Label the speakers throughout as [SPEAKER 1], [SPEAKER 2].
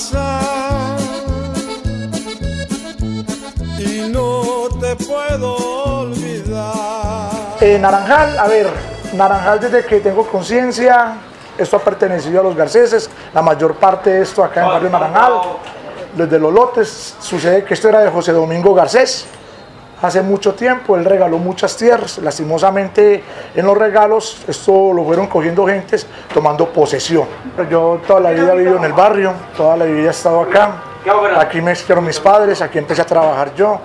[SPEAKER 1] casa y no te puedo olvidar.
[SPEAKER 2] Eh, Naranjal, a ver, Naranjal desde que tengo conciencia, esto ha pertenecido a los garceses, la mayor parte de esto acá en el barrio Naranjal, desde los lotes, sucede que esto era de José Domingo Garcés, hace mucho tiempo, él regaló muchas tierras, lastimosamente en los regalos esto lo fueron cogiendo gentes tomando posesión. Yo toda la vida he vivido en el barrio, toda la vida he estado acá, aquí me hicieron mis padres, aquí empecé a trabajar yo.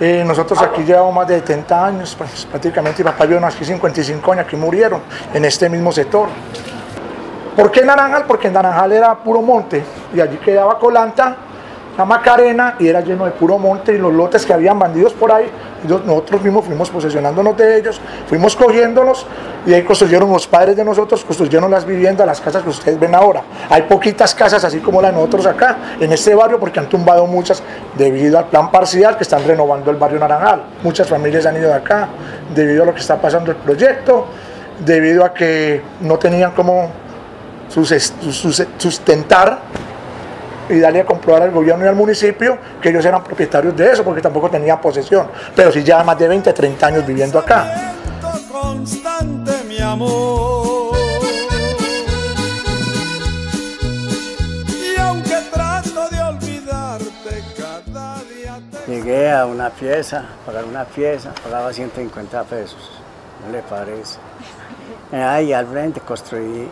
[SPEAKER 2] Eh, nosotros aquí llevamos más de 70 años, pues, prácticamente mi papá vio aquí 55 años, aquí murieron en este mismo sector. ¿Por qué Naranjal? Porque en Naranjal era puro monte y allí quedaba Colanta, la Macarena y era lleno de puro monte y los lotes que habían bandidos por ahí, nosotros mismos fuimos posesionándonos de ellos, fuimos cogiéndolos y ahí construyeron los padres de nosotros, construyeron las viviendas, las casas que ustedes ven ahora. Hay poquitas casas así como las de nosotros acá, en este barrio, porque han tumbado muchas debido al plan parcial que están renovando el barrio Naranjal. Muchas familias han ido de acá debido a lo que está pasando el proyecto, debido a que no tenían como sustentar y darle a al gobierno y al municipio que ellos eran propietarios de eso, porque tampoco tenían posesión. Pero si ya más de 20, 30 años viviendo acá.
[SPEAKER 1] Constante, mi amor. Y aunque trato de olvidarte, cada día te...
[SPEAKER 3] Llegué a una pieza, pagar una pieza, pagaba 150 pesos, ¿no le parece? Ahí al frente construí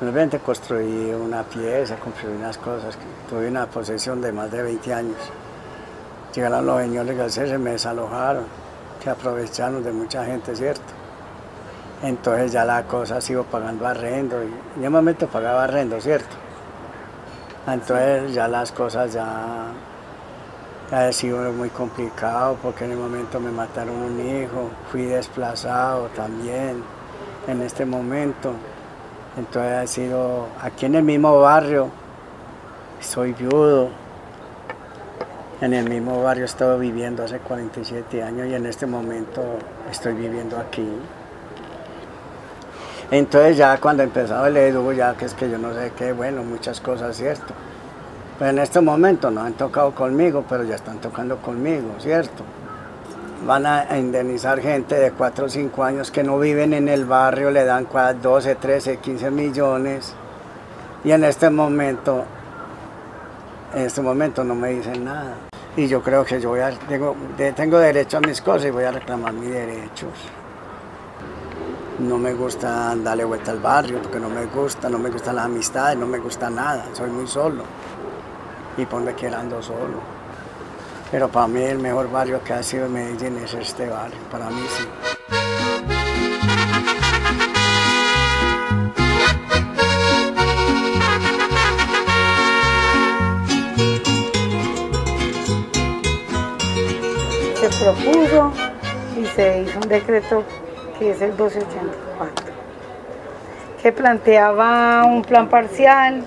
[SPEAKER 3] Realmente construí una pieza, construí unas cosas, tuve una posesión de más de 20 años. Llegaron los señores Garcés, se me desalojaron, se aprovecharon de mucha gente, ¿cierto? Entonces ya la cosa sigo pagando arrendo, y en un momento pagaba arrendo, ¿cierto? Entonces ya las cosas ya, ya ha sido muy complicado porque en el momento me mataron un hijo, fui desplazado también en este momento. Entonces ha sido aquí en el mismo barrio, soy viudo. En el mismo barrio he estado viviendo hace 47 años y en este momento estoy viviendo aquí. Entonces ya cuando empezaba el edu, ya que es que yo no sé qué, bueno, muchas cosas, ¿cierto? Pero en este momento no han tocado conmigo, pero ya están tocando conmigo, ¿cierto? Van a indemnizar gente de 4 o 5 años que no viven en el barrio, le dan 12, 13, 15 millones y en este momento, en este momento no me dicen nada. Y yo creo que yo voy a, tengo, tengo derecho a mis cosas y voy a reclamar mis derechos. No me gusta darle vuelta al barrio porque no me gusta, no me gustan las amistades, no me gusta nada, soy muy solo y por donde quiera ando solo. Pero para mí el mejor barrio que ha sido Medellín es este barrio, para mí sí.
[SPEAKER 4] Se propuso y se hizo un decreto que es el 1284, que planteaba un plan parcial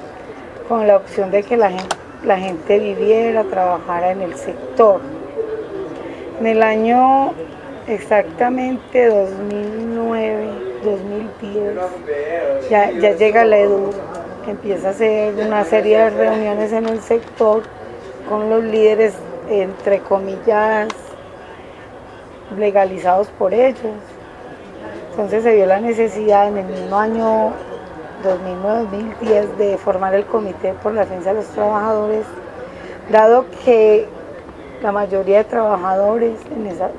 [SPEAKER 4] con la opción de que la gente la gente viviera, trabajara en el sector. En el año exactamente 2009, 2010, ya, ya llega la EDU, empieza a hacer una serie de reuniones en el sector con los líderes, entre comillas, legalizados por ellos. Entonces se vio la necesidad en el mismo año 2009-2010 de formar el Comité por la Defensa de los Trabajadores, dado que la mayoría de trabajadores en esa,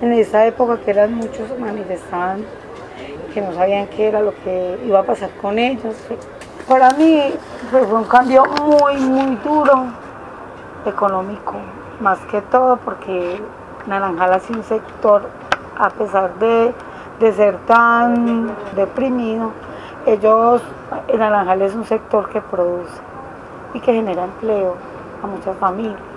[SPEAKER 4] en esa época, que eran muchos, manifestaban que no sabían qué era lo que iba a pasar con ellos. Para mí fue un cambio muy, muy duro, económico, más que todo porque Naranjal ha sido un sector, a pesar de, de ser tan deprimido, ellos, el naranjal es un sector que produce y que genera empleo a muchas familias.